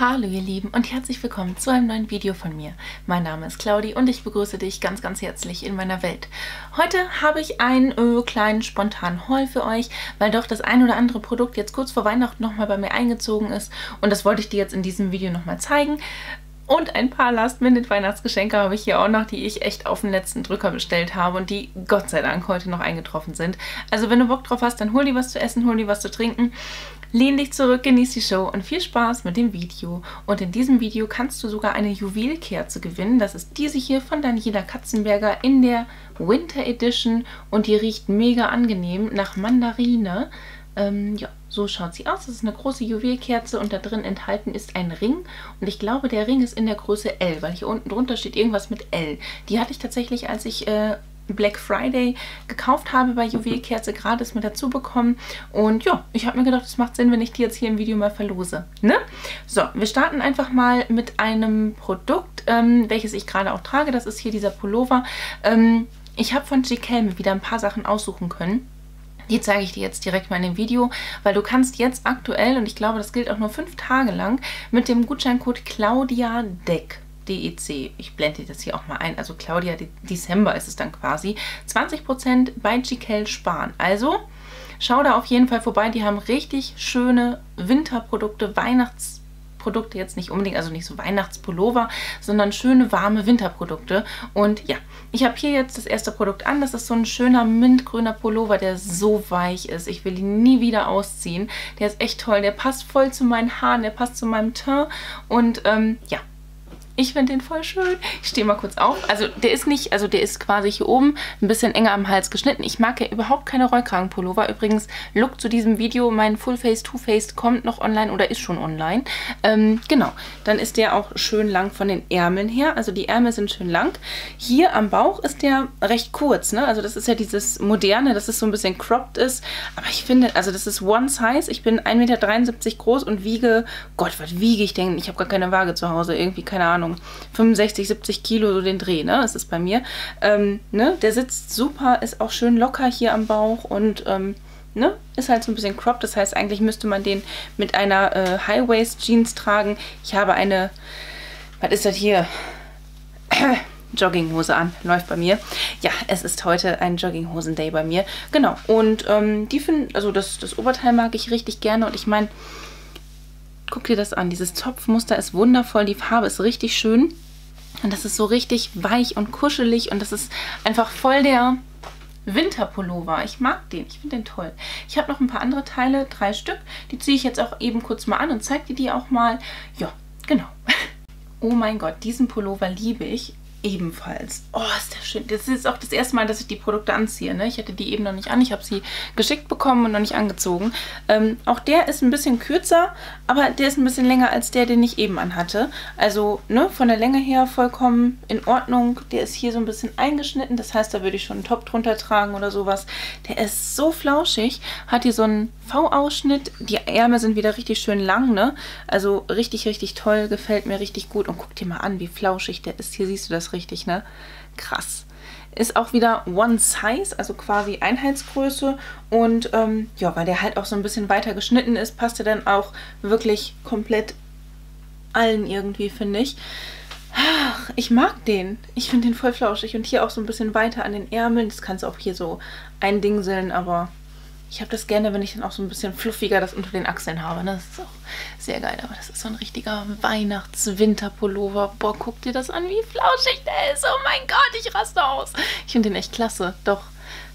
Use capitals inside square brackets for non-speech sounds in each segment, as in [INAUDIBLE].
Hallo ihr Lieben und herzlich willkommen zu einem neuen Video von mir. Mein Name ist Claudi und ich begrüße dich ganz ganz herzlich in meiner Welt. Heute habe ich einen äh, kleinen spontanen Haul für euch, weil doch das ein oder andere Produkt jetzt kurz vor Weihnachten nochmal bei mir eingezogen ist und das wollte ich dir jetzt in diesem Video nochmal zeigen. Und ein paar Last-Minute-Weihnachtsgeschenke habe ich hier auch noch, die ich echt auf den letzten Drücker bestellt habe und die Gott sei Dank heute noch eingetroffen sind. Also wenn du Bock drauf hast, dann hol dir was zu essen, hol dir was zu trinken. Lehn dich zurück, genieß die Show und viel Spaß mit dem Video. Und in diesem Video kannst du sogar eine Juwelkerze gewinnen. Das ist diese hier von Daniela Katzenberger in der Winter Edition und die riecht mega angenehm nach Mandarine. Ähm, ja, so schaut sie aus. Das ist eine große Juwelkerze und da drin enthalten ist ein Ring. Und ich glaube, der Ring ist in der Größe L, weil hier unten drunter steht irgendwas mit L. Die hatte ich tatsächlich, als ich äh, Black Friday gekauft habe bei Juwelkerze, gerade ist mir dazu bekommen. Und ja, ich habe mir gedacht, es macht Sinn, wenn ich die jetzt hier im Video mal verlose. Ne? So, wir starten einfach mal mit einem Produkt, ähm, welches ich gerade auch trage. Das ist hier dieser Pullover. Ähm, ich habe von GK mir wieder ein paar Sachen aussuchen können. Die zeige ich dir jetzt direkt mal in dem Video, weil du kannst jetzt aktuell, und ich glaube, das gilt auch nur fünf Tage lang, mit dem Gutscheincode Claudia Deck DEC, ich blende das hier auch mal ein, also Claudia Dezember ist es dann quasi, 20% bei GKL sparen. Also schau da auf jeden Fall vorbei, die haben richtig schöne Winterprodukte, Weihnachtsprodukte, jetzt nicht unbedingt, also nicht so Weihnachtspullover, sondern schöne warme Winterprodukte. Und ja, ich habe hier jetzt das erste Produkt an. Das ist so ein schöner mintgrüner Pullover, der so weich ist. Ich will ihn nie wieder ausziehen. Der ist echt toll. Der passt voll zu meinen Haaren, der passt zu meinem Teint. Und ähm, ja, ich finde den voll schön. Ich stehe mal kurz auf. Also der ist nicht, also der ist quasi hier oben ein bisschen enger am Hals geschnitten. Ich mag ja überhaupt keine Rollkragenpullover. Übrigens, Look zu diesem Video, mein Full Face Two Face kommt noch online oder ist schon online. Ähm, genau, dann ist der auch schön lang von den Ärmeln her. Also die Ärmel sind schön lang. Hier am Bauch ist der recht kurz, ne? Also das ist ja dieses moderne, dass es so ein bisschen cropped ist. Aber ich finde, also das ist One Size. Ich bin 1,73 Meter groß und wiege, Gott, was wiege ich denn? Ich habe gar keine Waage zu Hause. Irgendwie, keine Ahnung. Ahnung, 65, 70 Kilo so den Dreh, ne? Das ist bei mir. Ähm, ne? Der sitzt super, ist auch schön locker hier am Bauch und ähm, ne? Ist halt so ein bisschen cropped. Das heißt, eigentlich müsste man den mit einer äh, High-Waist-Jeans tragen. Ich habe eine, was ist das hier? [CLEARS THROAT] Jogginghose an, läuft bei mir. Ja, es ist heute ein Jogginghosen-Day bei mir. Genau, und ähm, die finden, also das, das Oberteil mag ich richtig gerne und ich meine, Guck dir das an. Dieses Zopfmuster ist wundervoll. Die Farbe ist richtig schön. Und das ist so richtig weich und kuschelig. Und das ist einfach voll der Winterpullover. Ich mag den. Ich finde den toll. Ich habe noch ein paar andere Teile. Drei Stück. Die ziehe ich jetzt auch eben kurz mal an und zeige dir die auch mal. Ja, genau. [LAUGHS] Oh mein Gott, diesen Pullover liebe ich ebenfalls. Oh, ist der schön. Das ist auch das erste Mal, dass ich die Produkte anziehe. Ne? Ich hatte die eben noch nicht an. Ich habe sie geschickt bekommen und noch nicht angezogen. Ähm, auch der ist ein bisschen kürzer, aber der ist ein bisschen länger als der, den ich eben anhatte. Also ne, von der Länge her vollkommen in Ordnung. Der ist hier so ein bisschen eingeschnitten. Das heißt, da würde ich schon einen Top drunter tragen oder sowas. Der ist so flauschig. Hat hier so einen V-Ausschnitt. Die Ärmel sind wieder richtig schön lang. Ne? Also richtig, richtig toll. Gefällt mir richtig gut. Und guck dir mal an, wie flauschig der ist. Hier siehst du das richtig, ne? Krass. Ist auch wieder One Size, also quasi Einheitsgröße. Und ähm, ja, weil der halt auch so ein bisschen weiter geschnitten ist, passt er dann auch wirklich komplett allen irgendwie, finde ich. Ach, ich mag den. Ich finde den voll flauschig. Und hier auch so ein bisschen weiter an den Ärmeln. Das kannst du auch hier so eindingseln, aber ich habe das gerne, wenn ich dann auch so ein bisschen fluffiger das unter den Achseln habe. Ne? Das ist auch sehr geil. Aber das ist so ein richtiger Weihnachts-Winter-Pullover. Boah, guck dir das an, wie flauschig der ist. Oh mein Gott, ich raste aus. Ich finde den echt klasse. Doch.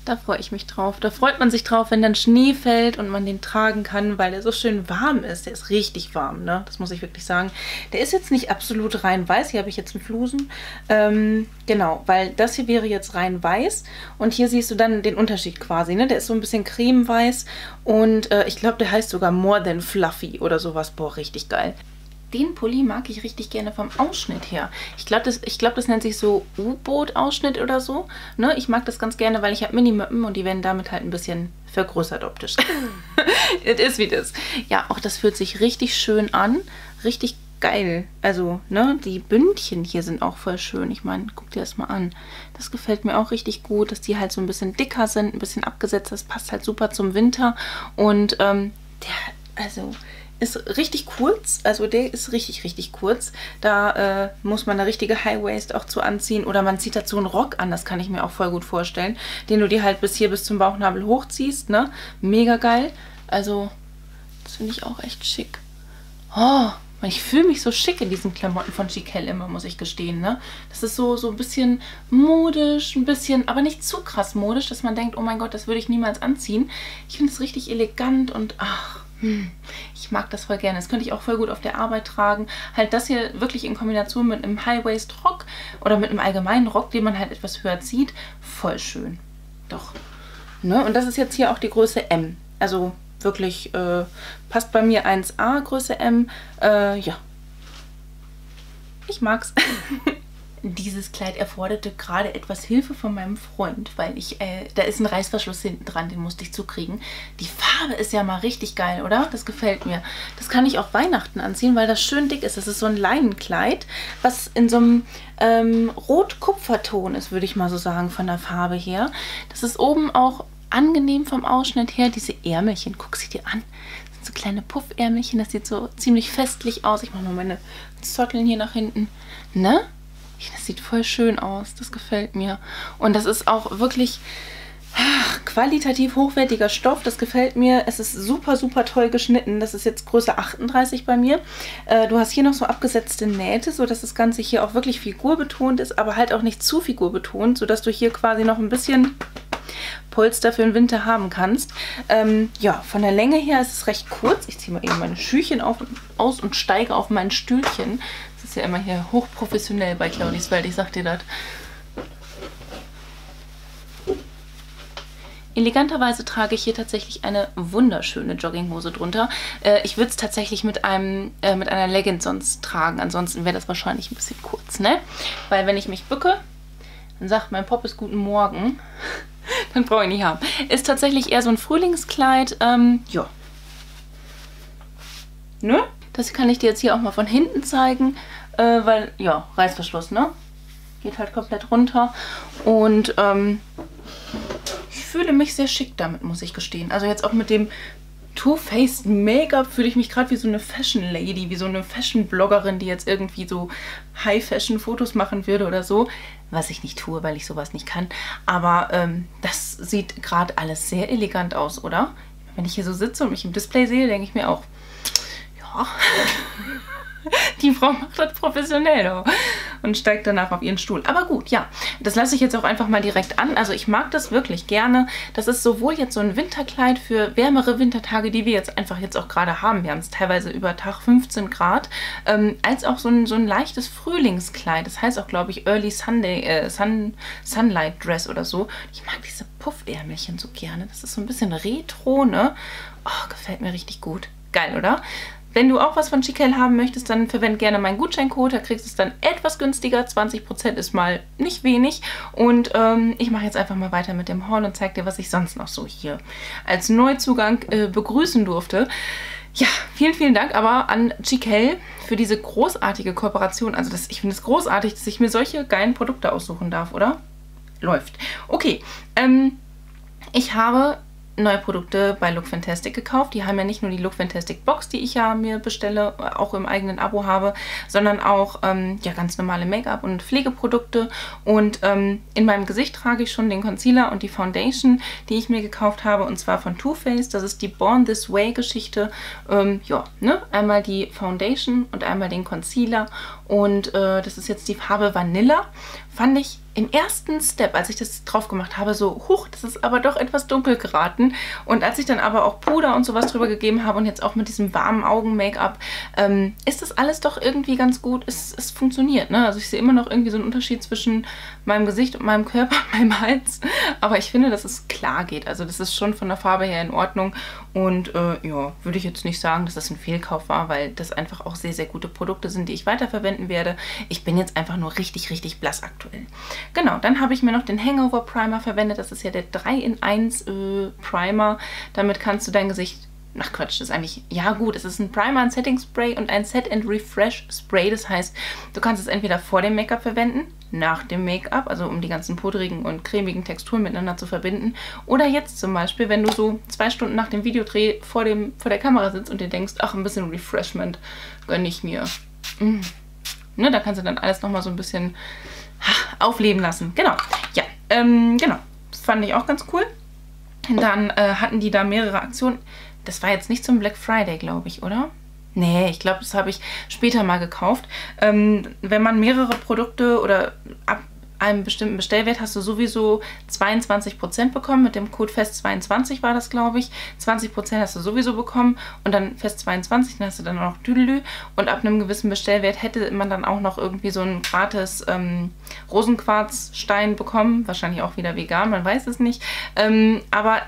Da freue ich mich drauf. Da freut man sich drauf, wenn dann Schnee fällt und man den tragen kann, weil der so schön warm ist. Der ist richtig warm, ne? Das muss ich wirklich sagen. Der ist jetzt nicht absolut rein weiß. Hier habe ich jetzt einen Flusen. Ähm, genau, weil das hier wäre jetzt rein weiß. Und hier siehst du dann den Unterschied quasi, ne? Der ist so ein bisschen cremeweiß. Und äh, ich glaube, der heißt sogar More Than Fluffy oder sowas. Boah, richtig geil den Pulli mag ich richtig gerne vom Ausschnitt her. Ich glaube, das, glaub, das nennt sich so U-Boot-Ausschnitt oder so. Ne? Ich mag das ganz gerne, weil ich habe Mini-Möppen und die werden damit halt ein bisschen vergrößert optisch. [LAUGHS] Es ist wie das. Ja, auch das fühlt sich richtig schön an. Richtig geil. Also, ne, die Bündchen hier sind auch voll schön. Ich meine, guck dir das mal an. Das gefällt mir auch richtig gut, dass die halt so ein bisschen dicker sind, ein bisschen abgesetzt. Das passt halt super zum Winter. Und, ähm, der, also, ist richtig kurz, also der ist richtig, richtig kurz. Da äh, muss man eine richtige High Waist auch zu anziehen oder man zieht dazu einen Rock an, das kann ich mir auch voll gut vorstellen, den du dir halt bis hier bis zum Bauchnabel hochziehst, ne? Mega geil. Also, das finde ich auch echt schick. Oh, ich fühle mich so schick in diesen Klamotten von Chiquelle immer, muss ich gestehen. Ne? Das ist so, so ein bisschen modisch, ein bisschen, aber nicht zu krass modisch, dass man denkt, oh mein Gott, das würde ich niemals anziehen. Ich finde es richtig elegant und ach, hm, ich mag das voll gerne. Das könnte ich auch voll gut auf der Arbeit tragen. Halt das hier wirklich in Kombination mit einem High-Waist-Rock oder mit einem allgemeinen Rock, den man halt etwas höher zieht, voll schön. Doch. Ne? Und das ist jetzt hier auch die Größe M. Also wirklich, äh, passt bei mir 1A, Größe M. Äh, ja. Ich mag's. [LAUGHS] Dieses Kleid erforderte gerade etwas Hilfe von meinem Freund, weil ich, äh, da ist ein Reißverschluss hinten dran, den musste ich zukriegen. Die Farbe ist ja mal richtig geil, oder? Das gefällt mir. Das kann ich auch Weihnachten anziehen, weil das schön dick ist. Das ist so ein Leinenkleid, was in so einem ähm, Rot-Kupferton ist, würde ich mal so sagen, von der Farbe her. Das ist oben auch angenehm vom Ausschnitt her. Diese Ärmelchen, guck sie dir an. Das sind so kleine Puffärmelchen, das sieht so ziemlich festlich aus. Ich mache mal meine Zotteln hier nach hinten. Ne? Das sieht voll schön aus. Das gefällt mir. Und das ist auch wirklich ach, qualitativ hochwertiger Stoff. Das gefällt mir. Es ist super, super toll geschnitten. Das ist jetzt Größe 38 bei mir. Äh, du hast hier noch so abgesetzte Nähte, sodass das Ganze hier auch wirklich figurbetont ist, aber halt auch nicht zu figurbetont, sodass du hier quasi noch ein bisschen Polster für den Winter haben kannst. Ähm, ja, von der Länge her ist es recht kurz. Ich ziehe mal eben meine Schüchen auf, aus und steige auf mein Stühlchen. Ist ja immer hier hochprofessionell bei Claudis Welt, ich sag dir das. Eleganterweise trage ich hier tatsächlich eine wunderschöne Jogginghose drunter. Äh, ich würde es tatsächlich mit, einem, äh, mit einer Leggings sonst tragen. Ansonsten wäre das wahrscheinlich ein bisschen kurz, ne? Weil wenn ich mich bücke, dann sagt mein Pop ist guten Morgen. [LAUGHS] dann brauche ich nicht haben. Ist tatsächlich eher so ein Frühlingskleid. Ähm, ja. Ne? Das kann ich dir jetzt hier auch mal von hinten zeigen, äh, weil, ja, Reißverschluss, ne? Geht halt komplett runter. Und, ähm, ich fühle mich sehr schick damit, muss ich gestehen. Also jetzt auch mit dem Too-Faced Make-up fühle ich mich gerade wie so eine Fashion-Lady, wie so eine Fashion-Bloggerin, die jetzt irgendwie so High-Fashion-Fotos machen würde oder so. Was ich nicht tue, weil ich sowas nicht kann. Aber ähm, das sieht gerade alles sehr elegant aus, oder? Wenn ich hier so sitze und mich im Display sehe, denke ich mir auch, ja, [LAUGHS] [LAUGHS] die Frau macht das professionell. Doch und steigt danach auf ihren Stuhl. Aber gut, ja, das lasse ich jetzt auch einfach mal direkt an. Also ich mag das wirklich gerne. Das ist sowohl jetzt so ein Winterkleid für wärmere Wintertage, die wir jetzt einfach jetzt auch gerade haben. Wir haben es teilweise über Tag 15 Grad, ähm, als auch so ein, so ein leichtes Frühlingskleid. Das heißt auch, glaube ich, Early Sunday, äh, Sun, Sunlight Dress oder so. Ich mag diese Puffärmelchen so gerne. Das ist so ein bisschen retro, ne? Oh, gefällt mir richtig gut. Geil, oder? Wenn du auch was von Chiquel haben möchtest, dann verwende gerne meinen Gutscheincode. Da kriegst du es dann etwas günstiger. 20% ist mal nicht wenig. Und ähm, ich mache jetzt einfach mal weiter mit dem Haul und zeige dir, was ich sonst noch so hier als Neuzugang äh, begrüßen durfte. Ja, vielen, vielen Dank aber an Chiquel für diese großartige Kooperation. Also das, ich finde es großartig, dass ich mir solche geilen Produkte aussuchen darf, oder? Läuft. Okay, ähm, ich habe neue Produkte bei Look Fantastic gekauft. Die haben ja nicht nur die Look Fantastic Box, die ich ja mir bestelle, auch im eigenen Abo habe, sondern auch ähm, ja, ganz normale Make-up und Pflegeprodukte. Und ähm, in meinem Gesicht trage ich schon den Concealer und die Foundation, die ich mir gekauft habe, und zwar von Too Faced. Das ist die Born This Way Geschichte. Ähm, ja, ne? Einmal die Foundation und einmal den Concealer. Und äh, das ist jetzt die Farbe Vanilla. Fand ich im ersten Step, als ich das drauf gemacht habe, so, huch, das ist aber doch etwas dunkel geraten. Und als ich dann aber auch Puder und sowas drüber gegeben habe und jetzt auch mit diesem warmen Augen-Make-up, ähm, ist das alles doch irgendwie ganz gut. Es, es funktioniert, ne? Also ich sehe immer noch irgendwie so einen Unterschied zwischen meinem Gesicht und meinem Körper, [LAUGHS] meinem Hals. Aber ich finde, dass es klar geht. Also das ist schon von der Farbe her in Ordnung. Und äh, ja, würde ich jetzt nicht sagen, dass das ein Fehlkauf war, weil das einfach auch sehr, sehr gute Produkte sind, die ich weiterverwenden werde. Ich bin jetzt einfach nur richtig, richtig blass aktuell. Genau, dann habe ich mir noch den Hangover Primer verwendet. Das ist ja der 3 in 1 äh, Primer. Damit kannst du dein Gesicht ach Quatsch, das ist eigentlich, ja gut, es ist ein Primer, ein Setting Spray und ein Set and Refresh Spray. Das heißt, du kannst es entweder vor dem Make-up verwenden, nach dem Make-up, also um die ganzen pudrigen und cremigen Texturen miteinander zu verbinden. Oder jetzt zum Beispiel, wenn du so zwei Stunden nach dem Videodreh vor, dem, vor der Kamera sitzt und dir denkst, ach, ein bisschen Refreshment gönne ich mir. Mm. Ne, da kannst du dann alles nochmal so ein bisschen aufleben lassen. Genau, ja, ähm, genau. Das fand ich auch ganz cool. Dann äh, hatten die da mehrere Aktionen. Das war jetzt nicht zum Black Friday, glaube ich, oder? Nee, ich glaube, das habe ich später mal gekauft. Ähm, wenn man mehrere Produkte oder ab einem bestimmten Bestellwert hast du sowieso 22% bekommen. Mit dem Code FEST22 war das, glaube ich. 20% hast du sowieso bekommen und dann FEST22, dann hast du dann noch Düdelü. Und ab einem gewissen Bestellwert hätte man dann auch noch irgendwie so einen gratis ähm, Rosenquarzstein bekommen. Wahrscheinlich auch wieder vegan, man weiß es nicht. Ähm, aber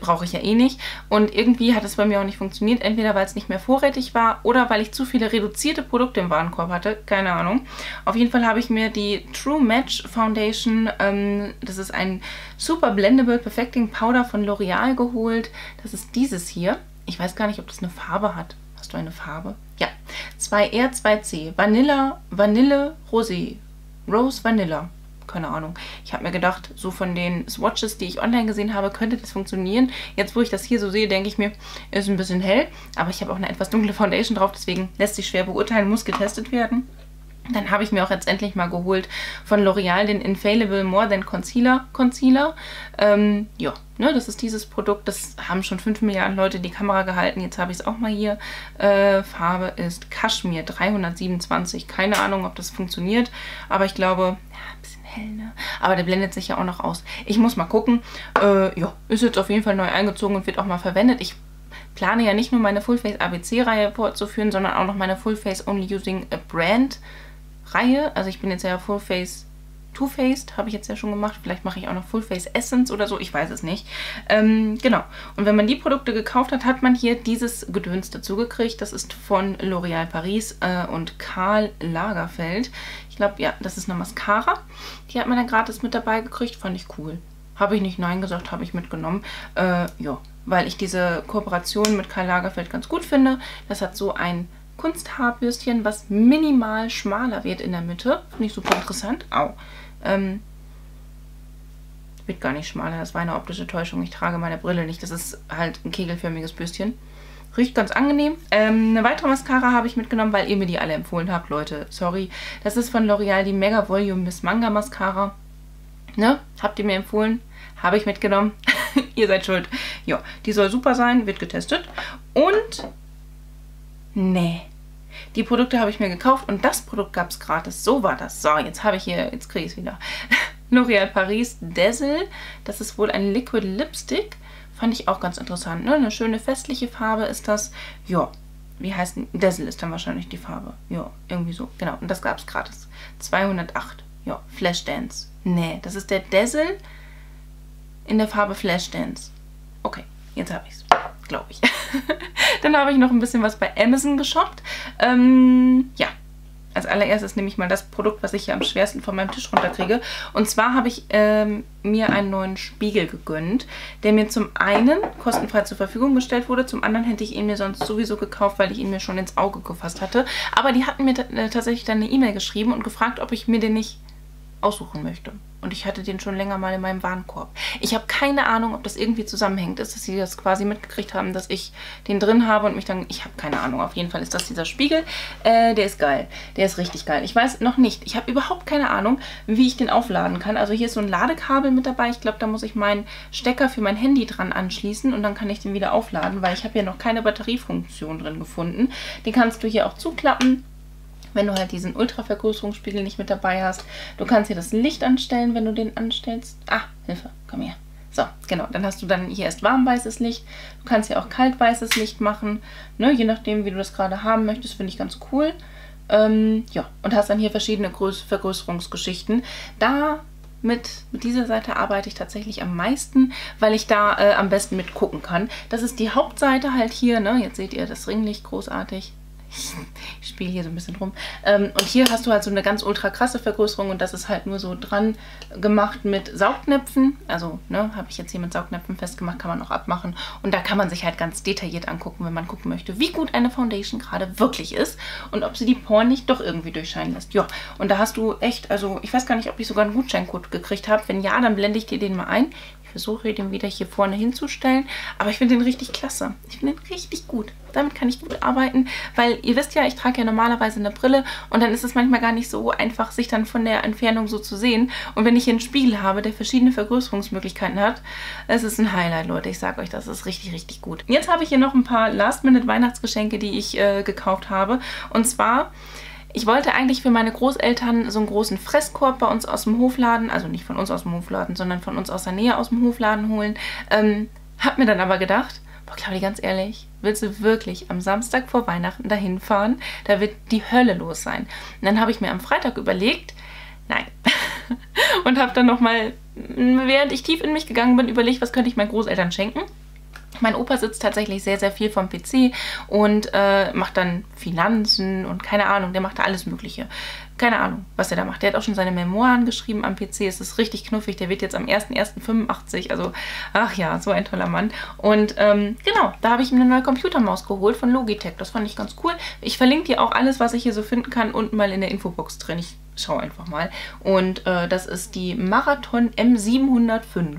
brauche ich ja eh nicht. Und irgendwie hat es bei mir auch nicht funktioniert. Entweder weil es nicht mehr vorrätig war oder weil ich zu viele reduzierte Produkte im Warenkorb hatte. Keine Ahnung. Auf jeden Fall habe ich mir die True Match Foundation. Ähm, das ist ein Super Blendable Perfecting Powder von L'Oreal geholt. Das ist dieses hier. Ich weiß gar nicht, ob das eine Farbe hat. Hast du eine Farbe? Ja. 2R, 2C. Vanilla, Vanille, Rosé. Rose Vanilla. Keine Ahnung. Ich habe mir gedacht, so von den Swatches, die ich online gesehen habe, könnte das funktionieren. Jetzt, wo ich das hier so sehe, denke ich mir, ist ein bisschen hell. Aber ich habe auch eine etwas dunkle Foundation drauf, deswegen lässt sich schwer beurteilen, muss getestet werden. Dann habe ich mir auch jetzt endlich mal geholt von L'Oreal den Infallible More Than Concealer Concealer. Ähm, ja, ne, das ist dieses Produkt. Das haben schon 5 Milliarden Leute die Kamera gehalten. Jetzt habe ich es auch mal hier. Äh, Farbe ist Kaschmir 327. Keine Ahnung, ob das funktioniert. Aber ich glaube, ja, ein bisschen hell, ne? Aber der blendet sich ja auch noch aus. Ich muss mal gucken. Äh, ja, ist jetzt auf jeden Fall neu eingezogen und wird auch mal verwendet. Ich plane ja nicht nur meine Full Face ABC Reihe fortzuführen, sondern auch noch meine Full Face Only Using a Brand Reihe. Also ich bin jetzt ja Full Face Two-Faced, habe ich jetzt ja schon gemacht. Vielleicht mache ich auch noch Full Face Essence oder so, ich weiß es nicht. Ähm, genau. Und wenn man die Produkte gekauft hat, hat man hier dieses Gedöns dazu gekriegt. Das ist von L'Oréal Paris äh, und Karl Lagerfeld. Ich glaube, ja, das ist eine Mascara. Die hat man dann gratis mit dabei gekriegt. Fand ich cool. Habe ich nicht Nein gesagt, habe ich mitgenommen. Äh, ja, weil ich diese Kooperation mit Karl Lagerfeld ganz gut finde. Das hat so ein Kunsthaarbürstchen, was minimal schmaler wird in der Mitte. Finde ich super interessant. Au. Ähm, wird gar nicht schmaler. Das war eine optische Täuschung. Ich trage meine Brille nicht. Das ist halt ein kegelförmiges Bürstchen. Riecht ganz angenehm. Ähm, eine weitere Mascara habe ich mitgenommen, weil ihr mir die alle empfohlen habt, Leute. Sorry. Das ist von L'Oreal die Mega Volume Miss Manga Mascara. Ne? Habt ihr mir empfohlen? Habe ich mitgenommen. [LAUGHS] ihr seid schuld. Ja, die soll super sein. Wird getestet. Und Nee. Die Produkte habe ich mir gekauft und das Produkt gab es gratis. So war das. So, jetzt habe ich hier, jetzt kriege ich es wieder. [LAUGHS] L'Oreal Paris Dazzle. Das ist wohl ein Liquid Lipstick. Fand ich auch ganz interessant. Ne? Eine schöne festliche Farbe ist das. Ja, wie heißt denn? Dazzle ist dann wahrscheinlich die Farbe. Ja, irgendwie so. Genau, und das gab es gratis. 208. Ja, Flashdance. Nee, das ist der Dazzle in der Farbe Flashdance. Okay, jetzt habe ich es glaube ich. [LAUGHS] Dann habe ich noch ein bisschen was bei Amazon geshoppt. Ähm, ja, als allererstes nehme ich mal das Produkt, was ich hier am schwersten von meinem Tisch runterkriege. Und zwar habe ich ähm, mir einen neuen Spiegel gegönnt, der mir zum einen kostenfrei zur Verfügung gestellt wurde, zum anderen hätte ich ihn mir sonst sowieso gekauft, weil ich ihn mir schon ins Auge gefasst hatte. Aber die hatten mir äh, tatsächlich dann eine E-Mail geschrieben und gefragt, ob ich mir den nicht aussuchen möchte. Und ich hatte den schon länger mal in meinem Warenkorb. Ich habe keine Ahnung, ob das irgendwie zusammenhängt ist, dass sie das quasi mitgekriegt haben, dass ich den drin habe und mich dann... Ich habe keine Ahnung. Auf jeden Fall ist das dieser Spiegel. Äh, der ist geil. Der ist richtig geil. Ich weiß noch nicht. Ich habe überhaupt keine Ahnung, wie ich den aufladen kann. Also hier ist so ein Ladekabel mit dabei. Ich glaube, da muss ich meinen Stecker für mein Handy dran anschließen und dann kann ich den wieder aufladen, weil ich habe hier noch keine Batteriefunktion drin gefunden. Den kannst du hier auch zuklappen wenn du halt diesen Ultravergrößerungsspiegel nicht mit dabei hast. Du kannst hier das Licht anstellen, wenn du den anstellst. Ah, Hilfe, komm her. So, genau, dann hast du dann hier erst warmweißes Licht. Du kannst hier auch kaltweißes Licht machen, ne, je nachdem, wie du das gerade haben möchtest, finde ich ganz cool. Ähm, ja, und hast dann hier verschiedene Größ Vergrößerungsgeschichten. Da mit, mit, dieser Seite arbeite ich tatsächlich am meisten, weil ich da äh, am besten mit gucken kann. Das ist die Hauptseite halt hier, ne? Jetzt seht ihr das Ringlicht großartig. [LAUGHS] ich spiele hier so ein bisschen rum. Ähm, und hier hast du halt so eine ganz ultra krasse Vergrößerung und das ist halt nur so dran gemacht mit Saugnäpfen. Also, ne, habe ich jetzt hier mit Saugnäpfen festgemacht, kann man auch abmachen. Und da kann man sich halt ganz detailliert angucken, wenn man gucken möchte, wie gut eine Foundation gerade wirklich ist und ob sie die Poren nicht doch irgendwie durchscheinen lässt. Ja, und da hast du echt, also ich weiß gar nicht, ob ich sogar einen Gutscheincode gekriegt habe. Wenn ja, dann blende ich dir den mal ein versuche den wieder hier vorne hinzustellen. Aber ich finde den richtig klasse. Ich finde den richtig gut. Damit kann ich gut arbeiten, weil ihr wisst ja, ich trage ja normalerweise eine Brille und dann ist es manchmal gar nicht so einfach, sich dann von der Entfernung so zu sehen. Und wenn ich hier einen Spiegel habe, der verschiedene Vergrößerungsmöglichkeiten hat, es ist ein Highlight, Leute. Ich sage euch, das ist richtig, richtig gut. Jetzt habe ich hier noch ein paar Last-Minute-Weihnachtsgeschenke, die ich äh, gekauft habe. Und zwar ich wollte eigentlich für meine Großeltern so einen großen Fresskorb bei uns aus dem Hofladen, also nicht von uns aus dem Hofladen, sondern von uns aus der Nähe aus dem Hofladen holen. Ähm, hab mir dann aber gedacht, boah Claudia, ganz ehrlich, willst du wirklich am Samstag vor Weihnachten dahin fahren? Da wird die Hölle los sein. Und dann habe ich mir am Freitag überlegt, nein. [LAUGHS] und habe dann nochmal, während ich tief in mich gegangen bin, überlegt, was könnte ich meinen Großeltern schenken. Mein Opa sitzt tatsächlich sehr, sehr viel vom PC und äh, macht dann Finanzen und keine Ahnung, der macht da alles Mögliche. Keine Ahnung, was er da macht. Der hat auch schon seine Memoiren geschrieben am PC. Es ist richtig knuffig. Der wird jetzt am 1.1.85. Also, ach ja, so ein toller Mann. Und ähm, genau, da habe ich ihm eine neue Computermaus geholt von Logitech. Das fand ich ganz cool. Ich verlinke dir auch alles, was ich hier so finden kann, unten mal in der Infobox drin. Ich schaue einfach mal. Und äh, das ist die Marathon M705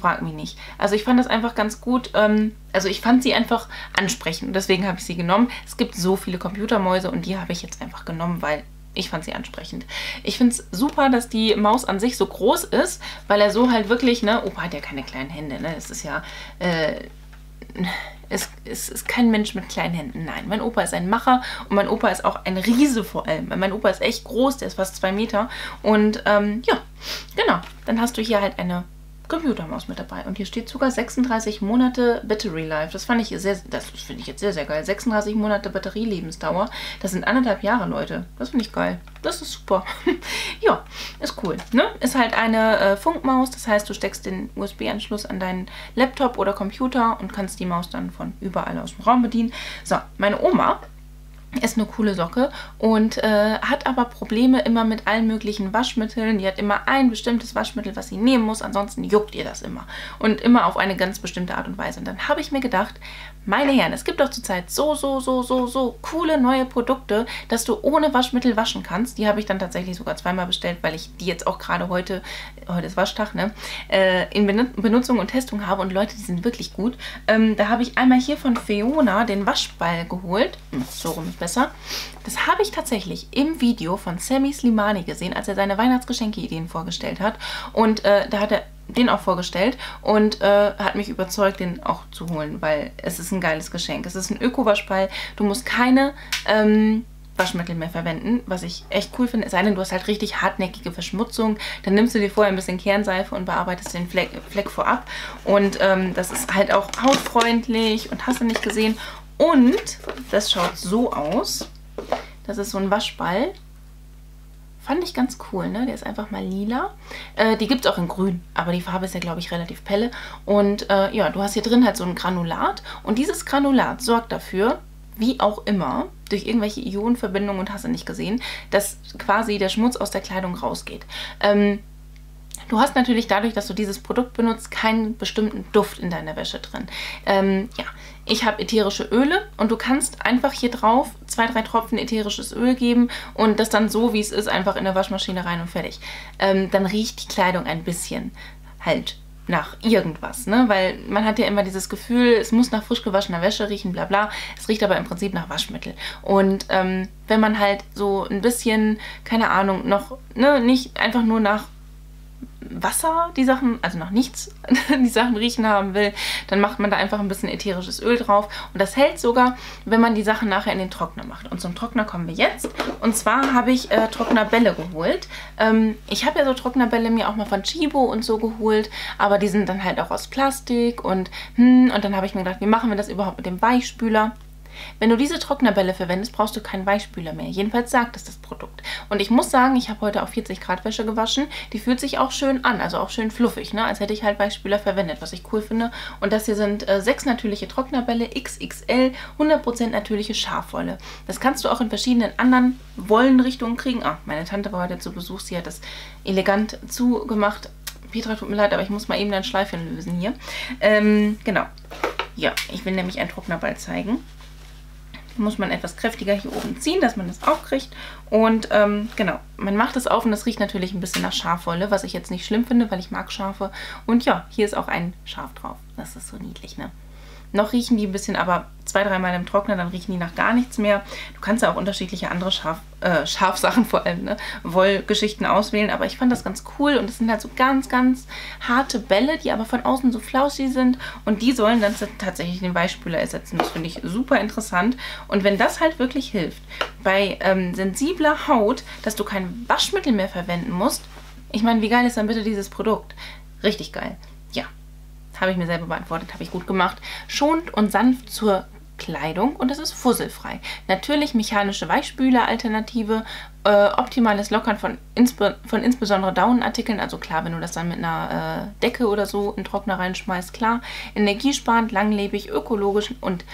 frag mich nicht. Also ich fand das einfach ganz gut. Ähm, also ich fand sie einfach ansprechend. Deswegen habe ich sie genommen. Es gibt so viele Computermäuse und die habe ich jetzt einfach genommen, weil ich fand sie ansprechend. Ich finde es super, dass die Maus an sich so groß ist, weil er so halt wirklich, ne, Opa hat ja keine kleinen Hände, ne, es ist ja, äh, es, es, ist kein Mensch mit kleinen Händen. Nein, mein Opa ist ein Macher und mein Opa ist auch ein Riese vor allem. Mein Opa ist echt groß, der ist fast zwei Meter. Und ähm, ja, genau. Dann hast du hier halt eine Computermaus mit dabei. Und hier steht sogar 36 Monate Battery Life. Das fand ich sehr, das finde ich jetzt sehr, sehr geil. 36 Monate Batterielebensdauer. Das sind anderthalb Jahre, Leute. Das finde ich geil. Das ist super. [LAUGHS] ja, ist cool. Ne? Ist halt eine äh, Funkmaus. Das heißt, du steckst den USB-Anschluss an deinen Laptop oder Computer und kannst die Maus dann von überall aus dem Raum bedienen. So, meine Oma ist eine coole Socke und äh, hat aber Probleme immer mit allen möglichen Waschmitteln. Die hat immer ein bestimmtes Waschmittel, was sie nehmen muss, ansonsten juckt ihr das immer. Und immer auf eine ganz bestimmte Art und Weise. Und dann habe ich mir gedacht, meine Herren, es gibt doch zurzeit so, so, so, so, so coole neue Produkte, dass du ohne Waschmittel waschen kannst. Die habe ich dann tatsächlich sogar zweimal bestellt, weil ich die jetzt auch gerade heute, heute ist Waschtag, ne, äh, in Benutzung und Testung habe. Und Leute, die sind wirklich gut. Ähm, da habe ich einmal hier von Fiona den Waschball geholt. Hm, so rum ist besser. Das habe ich tatsächlich im Video von Sammy Slimani gesehen, als er seine Weihnachtsgeschenke-Ideen vorgestellt hat. Und äh, da hat er den auch vorgestellt und äh, hat mich überzeugt, den auch zu holen, weil es ist ein geiles Geschenk. Es ist ein Öko-Waschball. Du musst keine ähm, Waschmittel mehr verwenden, was ich echt cool finde. Es sei denn, du hast halt richtig hartnäckige Verschmutzung. Dann nimmst du dir vorher ein bisschen Kernseife und bearbeitest den Fleck, Fleck vorab. Und ähm, das ist halt auch hautfreundlich und hast du nicht gesehen. Und das schaut so aus. Das ist so ein Waschball. Fand ich ganz cool, ne? Der ist einfach mal lila. Äh, die gibt es auch in grün, aber die Farbe ist ja, glaube ich, relativ pelle. Und äh, ja, du hast hier drin halt so ein Granulat. Und dieses Granulat sorgt dafür, wie auch immer, durch irgendwelche Ionenverbindungen und hast du nicht gesehen, dass quasi der Schmutz aus der Kleidung rausgeht. Ähm, Du hast natürlich dadurch, dass du dieses Produkt benutzt, keinen bestimmten Duft in deiner Wäsche drin. Ähm, ja, ich habe ätherische Öle und du kannst einfach hier drauf zwei, drei Tropfen ätherisches Öl geben und das dann so, wie es ist, einfach in der Waschmaschine rein und fertig. Ähm, dann riecht die Kleidung ein bisschen halt nach irgendwas, ne? Weil man hat ja immer dieses Gefühl, es muss nach frisch gewaschener Wäsche riechen, bla bla. Es riecht aber im Prinzip nach Waschmittel. Und ähm, wenn man halt so ein bisschen, keine Ahnung, noch, ne, nicht einfach nur nach Wasser die Sachen, also noch nichts, [LAUGHS] die Sachen riechen haben will, dann macht man da einfach ein bisschen ätherisches Öl drauf. Und das hält sogar, wenn man die Sachen nachher in den Trockner macht. Und zum Trockner kommen wir jetzt. Und zwar habe ich äh, Trocknerbälle geholt. Ähm, ich habe ja so Trocknerbälle mir auch mal von Chibo und so geholt, aber die sind dann halt auch aus Plastik und hm, und dann habe ich mir gedacht, wie machen wir das überhaupt mit dem Weichspüler? Wenn du diese Trocknerbälle verwendest, brauchst du keinen Weichspüler mehr. Jedenfalls sagt es das Produkt. Und ich muss sagen, ich habe heute auch 40 Grad Wäsche gewaschen. Die fühlt sich auch schön an, also auch schön fluffig, ne? als hätte ich halt Weichspüler verwendet, was ich cool finde. Und das hier sind äh, sechs natürliche Trocknerbälle, XXL, 100% natürliche Schafwolle. Das kannst du auch in verschiedenen anderen Wollenrichtungen kriegen. Ah, meine Tante war heute zu Besuch, sie hat das elegant zugemacht. Petra, tut mir leid, aber ich muss mal eben dein Schleifchen lösen hier. Ähm, genau. Ja, ich will nämlich einen Trocknerball zeigen muss man etwas kräftiger hier oben ziehen, dass man das aufkriegt. Und ähm, genau, man macht es auf und das riecht natürlich ein bisschen nach Schafwolle, was ich jetzt nicht schlimm finde, weil ich mag Schafe. Und ja, hier ist auch ein Schaf drauf. Das ist so niedlich, ne? Noch riechen die ein bisschen, aber zwei, dreimal im Trockner, dann riechen die nach gar nichts mehr. Du kannst ja auch unterschiedliche andere Schaf, äh, [LAUGHS] Schafsachen vor allem, ne? Wollgeschichten auswählen, aber ich fand das ganz cool und es sind halt so ganz, ganz harte Bälle, die aber von außen so flauschig sind und die sollen dann tatsächlich den Weichspüler ersetzen. Das finde ich super interessant und wenn das halt wirklich hilft, bei ähm, sensibler Haut, dass du kein Waschmittel mehr verwenden musst, ich meine, wie geil ist dann bitte dieses Produkt? Richtig geil. Habe ich mir selber beantwortet, habe ich gut gemacht. Schont und sanft zur Kleidung und es ist fusselfrei. Natürlich mechanische Weichspüler-Alternative, äh, optimales Lockern von, insbe von insbesondere Daunenartikeln, also klar, wenn du das dann mit einer äh, Decke oder so in Trockner reinschmeißt, klar. Energiesparend, langlebig, ökologisch und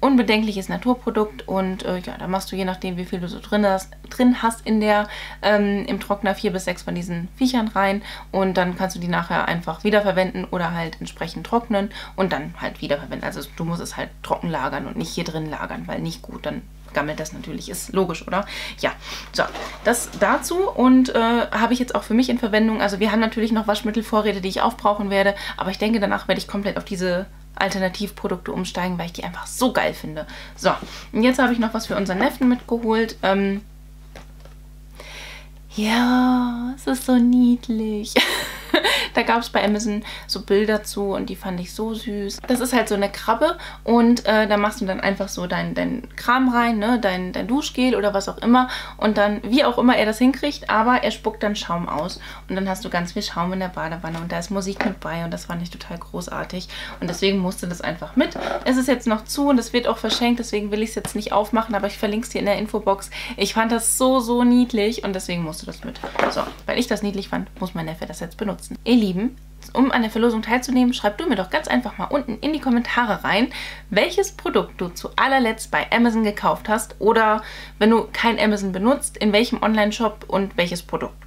unbedenkliches Naturprodukt und äh, ja, da machst du je nachdem, wie viel du so drin hast, drin hast in der, ähm, im Trockner vier bis sechs von diesen Viechern rein und dann kannst du die nachher einfach wiederverwenden oder halt entsprechend trocknen und dann halt wiederverwenden. Also du musst es halt trocken lagern und nicht hier drin lagern, weil nicht gut, dann gammelt das natürlich, ist logisch, oder? Ja, so, das dazu und äh, habe ich jetzt auch für mich in Verwendung. Also wir haben natürlich noch Waschmittelvorräte, die ich aufbrauchen werde, aber ich denke, danach werde ich komplett auf diese Alternativprodukte umsteigen, weil ich die einfach so geil finde. So, und jetzt habe ich noch was für unseren Neffen mitgeholt. Ähm ja, es ist so niedlich. [LAUGHS] [LAUGHS] da gab es bei Amazon so Bilder zu und die fand ich so süß. Das ist halt so eine Krabbe und äh, da machst du dann einfach so dein, dein Kram rein, ne? dein, dein Duschgel oder was auch immer und dann, wie auch immer er das hinkriegt, aber er spuckt dann Schaum aus und dann hast du ganz viel Schaum in der Badewanne und da ist Musik mit bei und das fand ich total großartig und deswegen musste das einfach mit. Es ist jetzt noch zu und es wird auch verschenkt, deswegen will ich es jetzt nicht aufmachen, aber ich verlinke es dir in der Infobox. Ich fand das so, so niedlich und deswegen musste das mit. So, weil ich das niedlich fand, muss mein Neffe das jetzt benutzen. Ihr Lieben, um an der Verlosung teilzunehmen, schreib du mir doch ganz einfach mal unten in die Kommentare rein, welches Produkt du zu allerletzt bei Amazon gekauft hast oder wenn du kein Amazon benutzt, in welchem Online-Shop und welches Produkt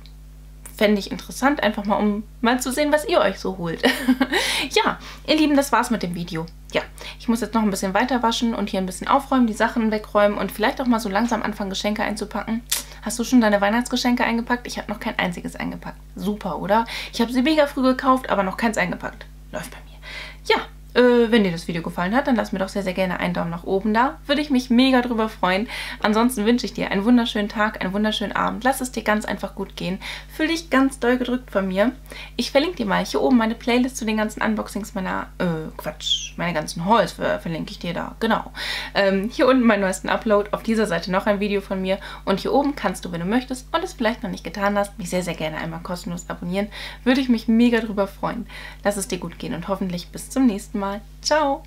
fände ich interessant, einfach mal um mal zu sehen, was ihr euch so holt. [LAUGHS] ja, ihr Lieben, das war's mit dem Video. Ja, ich muss jetzt noch ein bisschen weiter waschen und hier ein bisschen aufräumen, die Sachen wegräumen und vielleicht auch mal so langsam anfangen, Geschenke einzupacken. Hast du schon deine Weihnachtsgeschenke eingepackt? Ich habe noch kein einziges eingepackt. Super, oder? Ich habe sie mega früh gekauft, aber noch keins eingepackt. Läuft bei mir. Ja, äh, wenn dir das Video gefallen hat, dann lass mir doch sehr, sehr gerne einen Daumen nach oben da. Würde ich mich mega drüber freuen. Ansonsten wünsche ich dir einen wunderschönen Tag, einen wunderschönen Abend. Lass es dir ganz einfach gut gehen. Fühl dich ganz doll gedrückt von mir. Ich verlinke dir mal hier oben meine Playlist zu den ganzen Unboxings meiner, äh, Quatsch, meine ganzen Hauls ver verlinke ich dir da. Genau. Ähm, hier unten meinen neuesten Upload. Auf dieser Seite noch ein Video von mir. Und hier oben kannst du, wenn du möchtest und es vielleicht noch nicht getan hast, mich sehr, sehr gerne einmal kostenlos abonnieren. Würde ich mich mega drüber freuen. Lass es dir gut gehen und hoffentlich bis zum nächsten Mal. Mal. Ciao!